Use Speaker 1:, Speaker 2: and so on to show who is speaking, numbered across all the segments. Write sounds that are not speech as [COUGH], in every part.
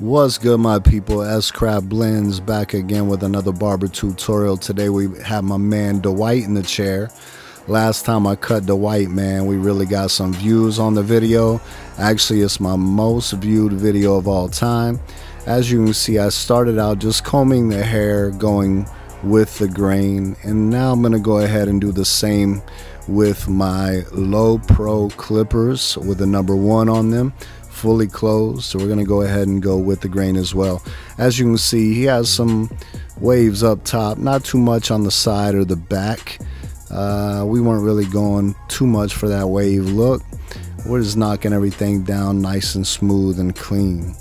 Speaker 1: What's good my people, S-Craft Blendz back again with another barber tutorial. Today we have my man Dwight in the chair. Last time I cut Dwight man, we really got some views on the video. Actually it's my most viewed video of all time. As you can see I started out just combing the hair going with the grain and now I'm going to go ahead and do the same with my low pro clippers with the number one on them fully closed so we're going to go ahead and go with the grain as well. As you can see he has some waves up top not too much on the side or the back. Uh, we weren't really going too much for that wave look. We're just knocking everything down nice and smooth and clean.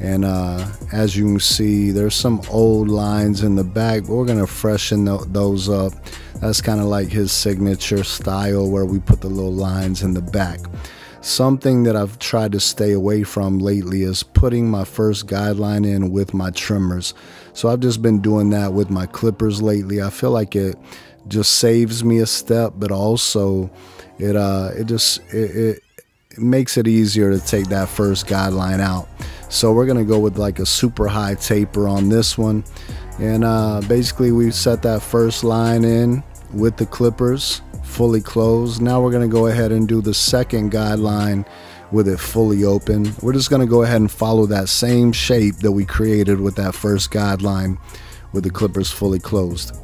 Speaker 1: And uh, as you can see there's some old lines in the back but we're gonna freshen th those up. That's kind of like his signature style where we put the little lines in the back Something that I've tried to stay away from lately is putting my first guideline in with my trimmers. So I've just been doing that with my clippers lately. I feel like it just saves me a step, but also it uh it just it, it, it makes it easier to take that first guideline out. So we're gonna go with like a super high taper on this one. And uh, basically we set that first line in with the clippers fully closed. Now we're going to go ahead and do the second guideline with it fully open. We're just going to go ahead and follow that same shape that we created with that first guideline with the clippers fully closed.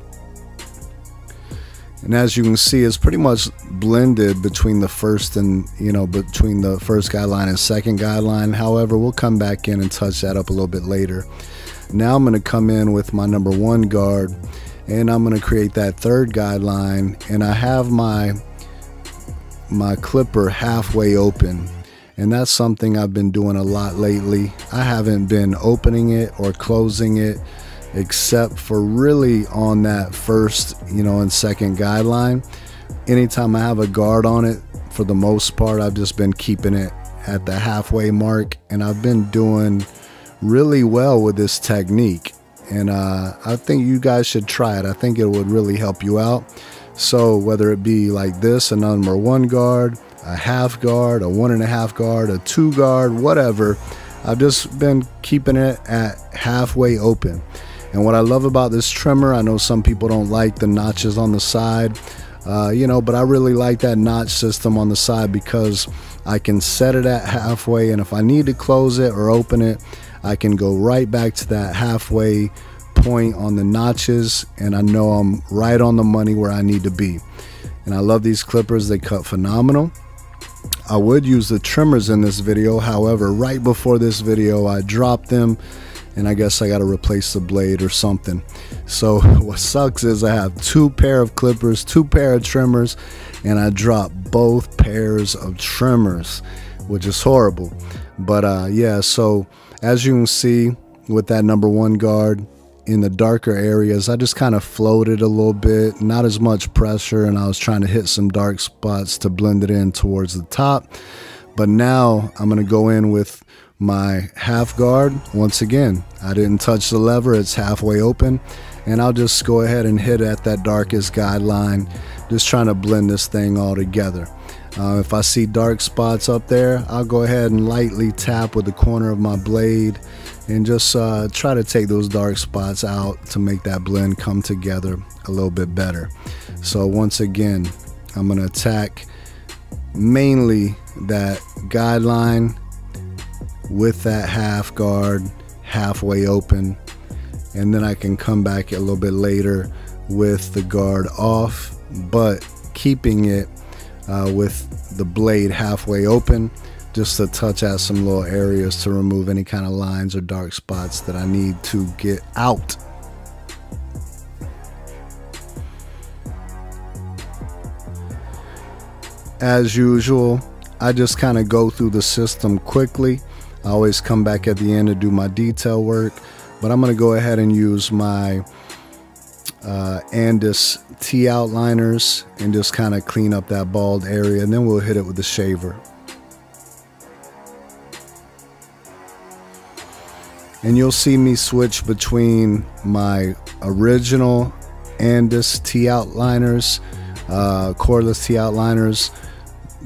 Speaker 1: And as you can see, it's pretty much blended between the first and, you know, between the first guideline and second guideline. However, we'll come back in and touch that up a little bit later. Now I'm going to come in with my number one guard and I'm going to create that third guideline and I have my my clipper halfway open and that's something I've been doing a lot lately. I haven't been opening it or closing it except for really on that first, you know, and second guideline. Anytime I have a guard on it, for the most part, I've just been keeping it at the halfway mark and I've been doing really well with this technique and uh, I think you guys should try it. I think it would really help you out. So whether it be like this, a number one guard, a half guard, a one and a half guard, a two guard, whatever, I've just been keeping it at halfway open. And what I love about this trimmer, I know some people don't like the notches on the side, uh, you know, but I really like that notch system on the side because I can set it at halfway, and if I need to close it or open it, I can go right back to that halfway point on the notches and I know I'm right on the money where I need to be. And I love these clippers, they cut phenomenal. I would use the trimmers in this video, however, right before this video I dropped them and I guess I got to replace the blade or something. So [LAUGHS] what sucks is I have two pair of clippers, two pair of trimmers, and I dropped both pairs of trimmers, which is horrible. But uh, yeah, so as you can see with that number one guard in the darker areas, I just kind of floated a little bit, not as much pressure, and I was trying to hit some dark spots to blend it in towards the top. But now I'm going to go in with my half guard. Once again, I didn't touch the lever, it's halfway open. And I'll just go ahead and hit at that darkest guideline, just trying to blend this thing all together. Uh, if I see dark spots up there, I'll go ahead and lightly tap with the corner of my blade and just uh, try to take those dark spots out to make that blend come together a little bit better. So once again, I'm going to attack mainly that guideline with that half guard halfway open and then I can come back a little bit later with the guard off but keeping it uh, with the blade halfway open just to touch out some little areas to remove any kind of lines or dark spots that I need to get out. As usual, I just kind of go through the system quickly. I always come back at the end to do my detail work, but I'm going to go ahead and use my uh, Andis T outliners and just kind of clean up that bald area and then we'll hit it with the shaver. And you'll see me switch between my original Andis T outliners, uh, cordless T outliners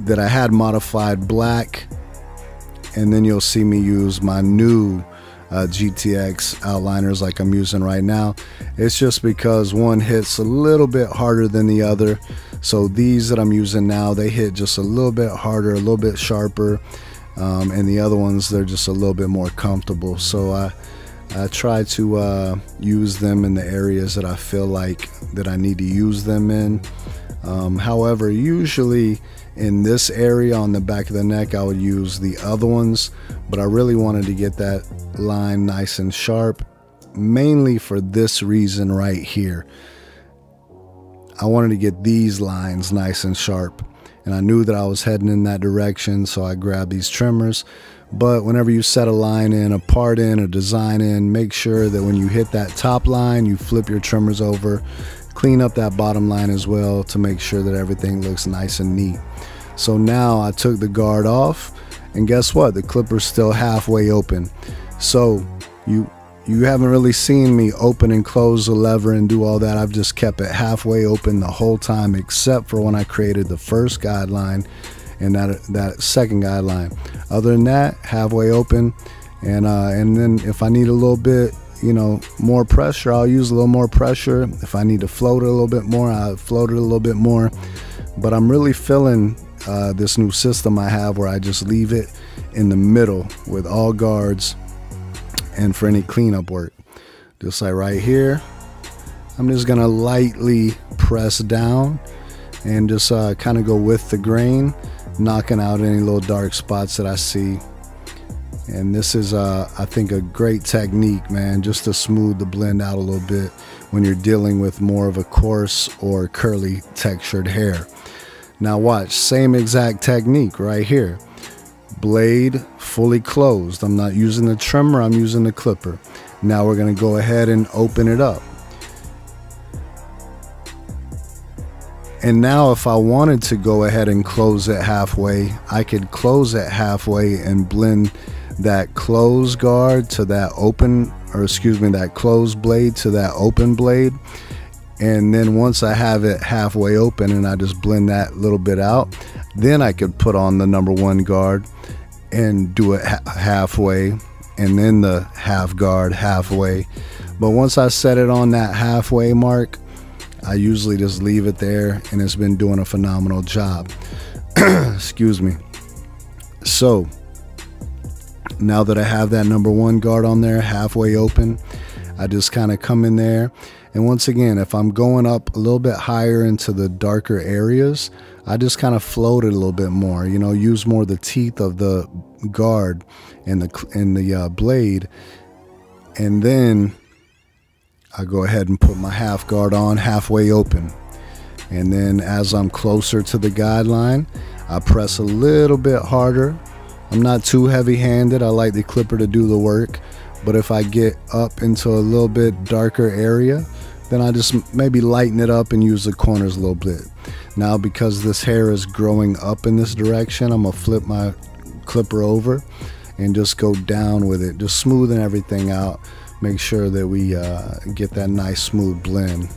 Speaker 1: that I had modified black and then you'll see me use my new uh, GTX outliners like I'm using right now. It's just because one hits a little bit harder than the other. So these that I'm using now, they hit just a little bit harder, a little bit sharper. Um, and the other ones, they're just a little bit more comfortable. So I, I try to uh, use them in the areas that I feel like that I need to use them in. Um, however, usually in this area on the back of the neck I would use the other ones but I really wanted to get that line nice and sharp mainly for this reason right here. I wanted to get these lines nice and sharp and I knew that I was heading in that direction so I grabbed these trimmers. But whenever you set a line in, a part in, a design in, make sure that when you hit that top line, you flip your trimmers over, clean up that bottom line as well to make sure that everything looks nice and neat. So now I took the guard off and guess what? The clipper's still halfway open. So you you haven't really seen me open and close the lever and do all that. I've just kept it halfway open the whole time except for when I created the first guideline and that that second guideline. Other than that, halfway open and uh, and then if I need a little bit you know more pressure I'll use a little more pressure if I need to float it a little bit more I'll float it a little bit more but I'm really feeling uh, this new system I have where I just leave it in the middle with all guards and for any cleanup work. Just like right here, I'm just gonna lightly press down and just uh, kind of go with the grain, knocking out any little dark spots that I see. And this is, uh, I think, a great technique, man, just to smooth the blend out a little bit when you're dealing with more of a coarse or curly textured hair. Now watch, same exact technique right here. Blade fully closed. I'm not using the trimmer, I'm using the clipper. Now we're gonna go ahead and open it up. And now if I wanted to go ahead and close it halfway, I could close it halfway and blend that closed guard to that open, or excuse me, that closed blade to that open blade and then once I have it halfway open and I just blend that little bit out, then I could put on the number one guard and do it ha halfway and then the half guard halfway. But once I set it on that halfway mark, I usually just leave it there and it's been doing a phenomenal job. [CLEARS THROAT] Excuse me. So now that I have that number one guard on there halfway open, I just kind of come in there and once again, if I'm going up a little bit higher into the darker areas, I just kind of float it a little bit more, you know, use more the teeth of the guard and the, and the uh, blade. And then I go ahead and put my half guard on halfway open. And then as I'm closer to the guideline, I press a little bit harder. I'm not too heavy handed. I like the clipper to do the work. But if I get up into a little bit darker area, then I just maybe lighten it up and use the corners a little bit. Now because this hair is growing up in this direction, I'm gonna flip my clipper over and just go down with it, just smoothing everything out. Make sure that we uh, get that nice smooth blend.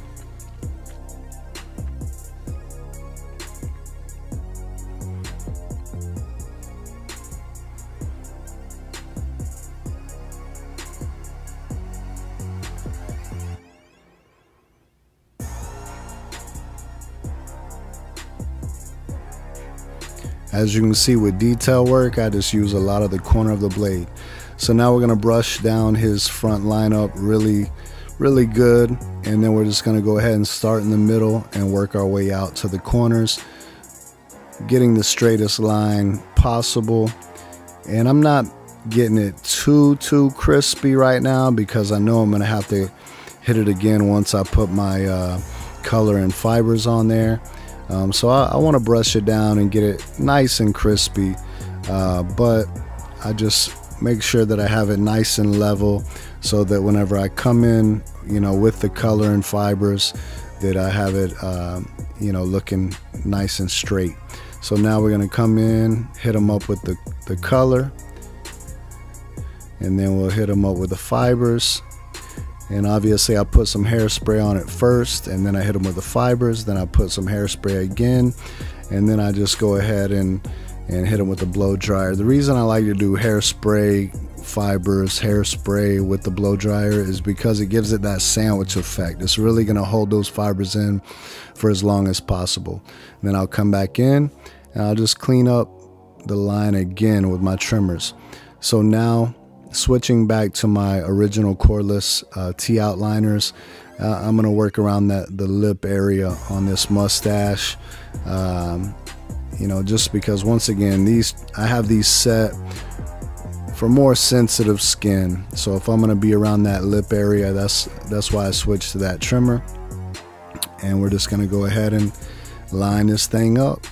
Speaker 1: As you can see with detail work, I just use a lot of the corner of the blade. So now we're gonna brush down his front lineup really, really good. And then we're just gonna go ahead and start in the middle and work our way out to the corners, getting the straightest line possible. And I'm not getting it too, too crispy right now because I know I'm gonna have to hit it again once I put my uh, color and fibers on there. Um, so I, I want to brush it down and get it nice and crispy, uh, but I just make sure that I have it nice and level so that whenever I come in, you know, with the color and fibers, that I have it, uh, you know, looking nice and straight. So now we're gonna come in, hit them up with the, the color, and then we'll hit them up with the fibers and obviously I put some hairspray on it first and then I hit them with the fibers then I put some hairspray again and then I just go ahead and and hit them with the blow dryer the reason I like to do hairspray fibers hairspray with the blow dryer is because it gives it that sandwich effect. It's really going to hold those fibers in for as long as possible. And then I'll come back in and I'll just clean up the line again with my trimmers. So now switching back to my original cordless uh, T outliners, uh, I'm gonna work around that the lip area on this mustache. Um, you know, just because once again, these I have these set for more sensitive skin. So if I'm gonna be around that lip area, that's that's why I switched to that trimmer. And we're just gonna go ahead and line this thing up.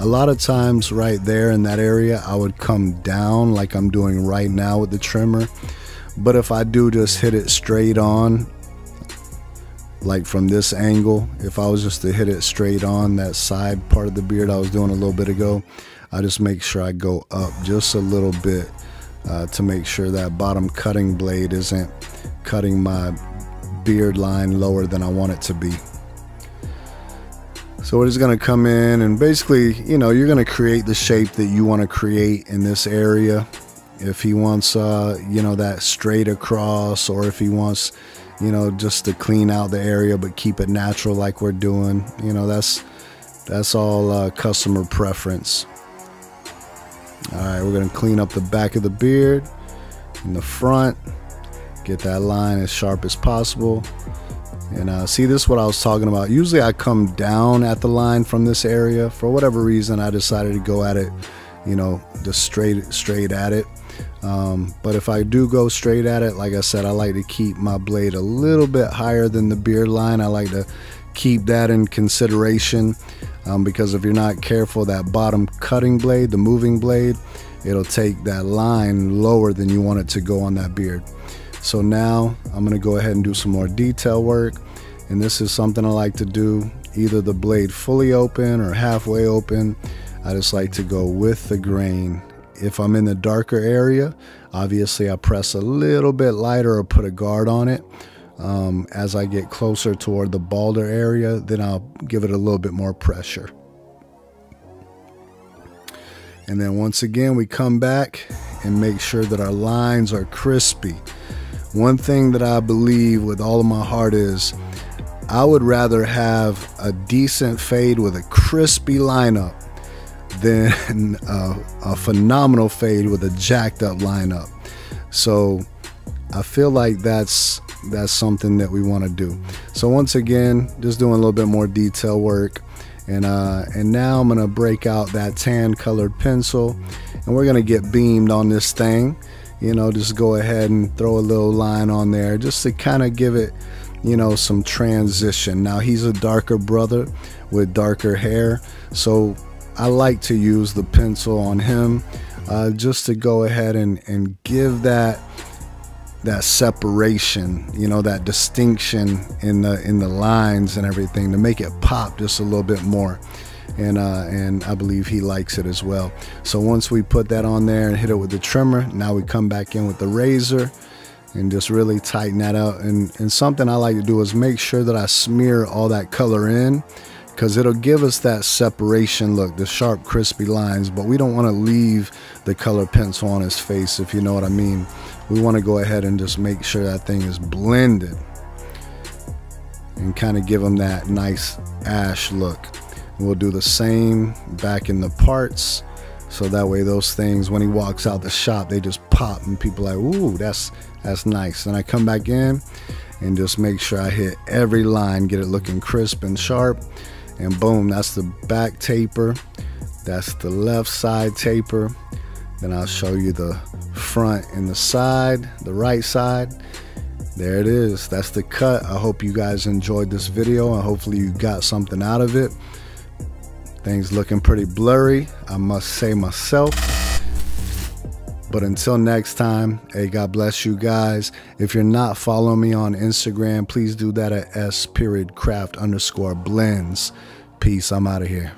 Speaker 1: A lot of times right there in that area, I would come down like I'm doing right now with the trimmer. But if I do just hit it straight on, like from this angle, if I was just to hit it straight on that side part of the beard I was doing a little bit ago, I just make sure I go up just a little bit uh, to make sure that bottom cutting blade isn't cutting my beard line lower than I want it to be. So we're just gonna come in and basically, you know, you're gonna create the shape that you want to create in this area. If he wants, uh, you know, that straight across, or if he wants, you know, just to clean out the area but keep it natural like we're doing, you know, that's that's all uh, customer preference. All right, we're gonna clean up the back of the beard in the front, get that line as sharp as possible. And uh, see, this is what I was talking about. Usually I come down at the line from this area. For whatever reason, I decided to go at it, you know, just straight, straight at it. Um, but if I do go straight at it, like I said, I like to keep my blade a little bit higher than the beard line. I like to keep that in consideration um, because if you're not careful, that bottom cutting blade, the moving blade, it'll take that line lower than you want it to go on that beard. So now I'm gonna go ahead and do some more detail work. And this is something I like to do, either the blade fully open or halfway open. I just like to go with the grain. If I'm in the darker area, obviously I press a little bit lighter or put a guard on it. Um, as I get closer toward the balder area, then I'll give it a little bit more pressure. And then once again, we come back and make sure that our lines are crispy. One thing that I believe with all of my heart is I would rather have a decent fade with a crispy lineup than [LAUGHS] a, a phenomenal fade with a jacked up lineup. So I feel like that's that's something that we want to do. So once again, just doing a little bit more detail work. And, uh, and now I'm gonna break out that tan colored pencil and we're gonna get beamed on this thing you know, just go ahead and throw a little line on there just to kind of give it, you know, some transition. Now, he's a darker brother with darker hair, so I like to use the pencil on him uh, just to go ahead and, and give that that separation, you know, that distinction in the in the lines and everything to make it pop just a little bit more and uh, and I believe he likes it as well. So once we put that on there and hit it with the trimmer, now we come back in with the razor and just really tighten that out. And, and something I like to do is make sure that I smear all that color in because it'll give us that separation look, the sharp, crispy lines, but we don't want to leave the color pencil on his face, if you know what I mean. We want to go ahead and just make sure that thing is blended and kind of give him that nice ash look. We'll do the same back in the parts. So that way those things, when he walks out the shop, they just pop and people like, ooh, that's that's nice. And I come back in and just make sure I hit every line, get it looking crisp and sharp. And boom, that's the back taper. That's the left side taper. Then I'll show you the front and the side, the right side. There it is. That's the cut. I hope you guys enjoyed this video and hopefully you got something out of it. Things looking pretty blurry, I must say myself. But until next time, hey, God bless you guys. If you're not following me on Instagram, please do that at s period craft underscore blends. Peace. I'm out of here.